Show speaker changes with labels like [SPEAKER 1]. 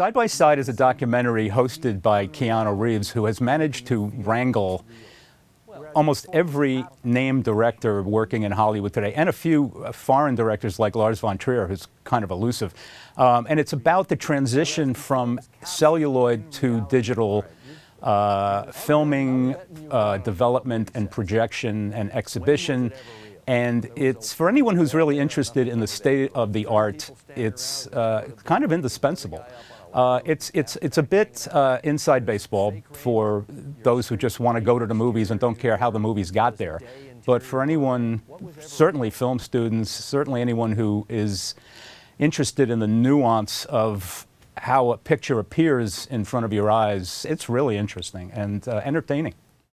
[SPEAKER 1] Side by Side is a documentary hosted by Keanu Reeves, who has managed to wrangle almost every named director working in Hollywood today, and a few foreign directors like Lars von Trier, who's kind of elusive. Um, and it's about the transition from celluloid to digital uh, filming, uh, development, and projection and exhibition. And it's for anyone who's really interested in the state of the art, it's uh, kind of indispensable. Uh, it's, it's, it's a bit uh, inside baseball for those who just want to go to the movies and don't care how the movies got there. But for anyone, certainly film students, certainly anyone who is interested in the nuance of how a picture appears in front of your eyes, it's really interesting and uh, entertaining.